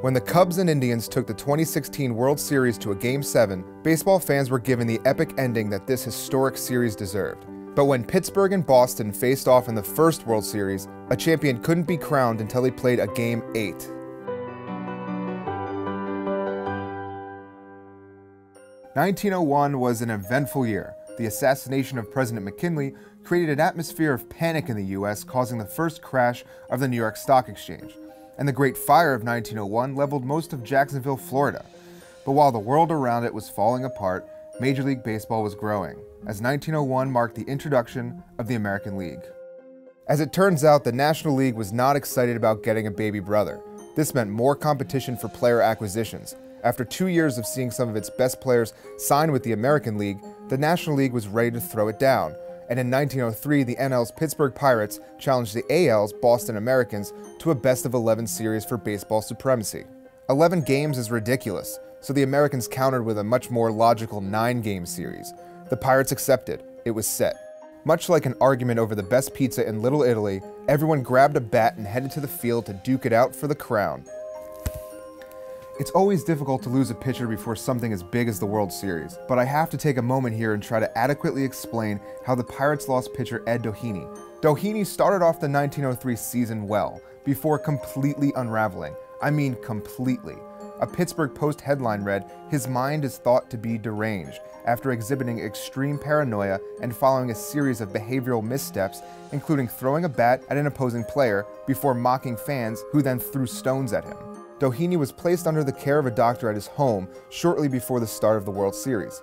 When the Cubs and Indians took the 2016 World Series to a Game 7, baseball fans were given the epic ending that this historic series deserved. But when Pittsburgh and Boston faced off in the first World Series, a champion couldn't be crowned until he played a Game 8. 1901 was an eventful year. The assassination of President McKinley created an atmosphere of panic in the US, causing the first crash of the New York Stock Exchange and the Great Fire of 1901 leveled most of Jacksonville, Florida. But while the world around it was falling apart, Major League Baseball was growing, as 1901 marked the introduction of the American League. As it turns out, the National League was not excited about getting a baby brother. This meant more competition for player acquisitions. After two years of seeing some of its best players sign with the American League, the National League was ready to throw it down, and in 1903, the NL's Pittsburgh Pirates challenged the AL's Boston Americans to a best of 11 series for baseball supremacy. 11 games is ridiculous, so the Americans countered with a much more logical 9 game series. The Pirates accepted, it was set. Much like an argument over the best pizza in Little Italy, everyone grabbed a bat and headed to the field to duke it out for the crown. It's always difficult to lose a pitcher before something as big as the World Series, but I have to take a moment here and try to adequately explain how the Pirates lost pitcher Ed Doheny. Doheny started off the 1903 season well, before completely unraveling. I mean completely. A Pittsburgh Post headline read, His mind is thought to be deranged, after exhibiting extreme paranoia and following a series of behavioral missteps, including throwing a bat at an opposing player before mocking fans who then threw stones at him. Doheny was placed under the care of a doctor at his home shortly before the start of the World Series.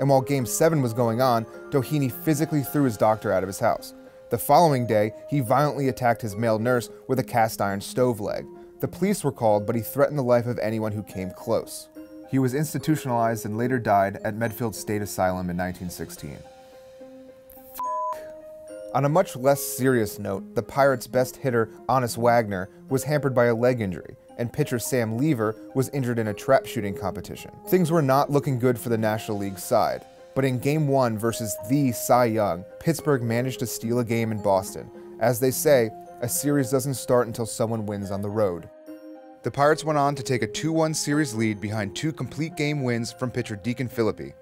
And while Game 7 was going on, Doheny physically threw his doctor out of his house. The following day, he violently attacked his male nurse with a cast iron stove leg. The police were called, but he threatened the life of anyone who came close. He was institutionalized and later died at Medfield State Asylum in 1916. On a much less serious note, the Pirates' best hitter, Honus Wagner, was hampered by a leg injury, and pitcher Sam Leever was injured in a trap shooting competition. Things were not looking good for the National League side. But in Game 1 versus the Cy Young, Pittsburgh managed to steal a game in Boston. As they say, a series doesn't start until someone wins on the road. The Pirates went on to take a 2-1 series lead behind two complete game wins from pitcher Deacon Phillippe.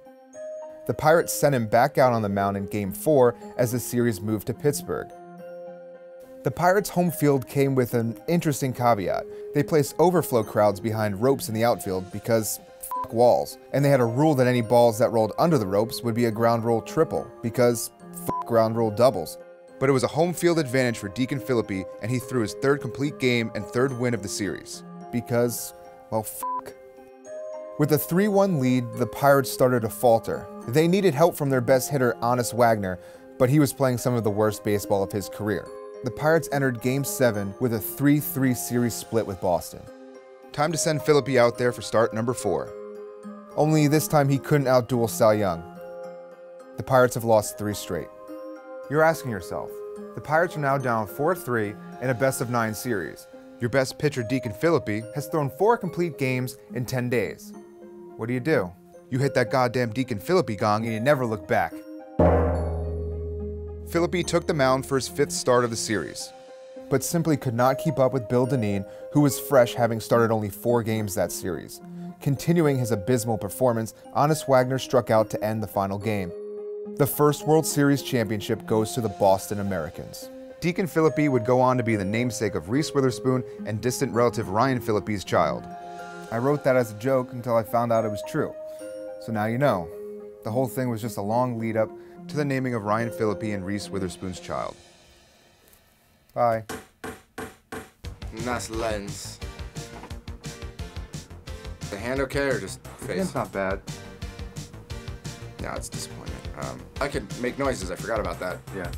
The Pirates sent him back out on the mound in Game 4 as the series moved to Pittsburgh. The Pirates' home field came with an interesting caveat. They placed overflow crowds behind ropes in the outfield because walls. And they had a rule that any balls that rolled under the ropes would be a ground rule triple because ground rule doubles. But it was a home field advantage for Deacon Phillippe, and he threw his third complete game and third win of the series. Because, well, With a 3 1 lead, the Pirates started to falter. They needed help from their best hitter, Honus Wagner, but he was playing some of the worst baseball of his career the Pirates entered Game 7 with a 3-3 series split with Boston. Time to send Phillippe out there for start number 4. Only this time he couldn't outduel Sal Young. The Pirates have lost three straight. You're asking yourself, the Pirates are now down 4-3 in a best-of-nine series. Your best pitcher, Deacon Phillippe, has thrown four complete games in 10 days. What do you do? You hit that goddamn Deacon Phillippe gong and you never look back. Phillippe took the mound for his fifth start of the series, but simply could not keep up with Bill Dinneen, who was fresh having started only four games that series. Continuing his abysmal performance, Honus Wagner struck out to end the final game. The first World Series championship goes to the Boston Americans. Deacon Phillippe would go on to be the namesake of Reese Witherspoon and distant relative Ryan Phillippe's child. I wrote that as a joke until I found out it was true. So now you know. The whole thing was just a long lead up to the naming of Ryan Phillippe and Reese Witherspoon's child. Bye. Nice lens. The hand okay or just face? It's not bad. No, it's disappointing. Um, I could make noises. I forgot about that. Yeah.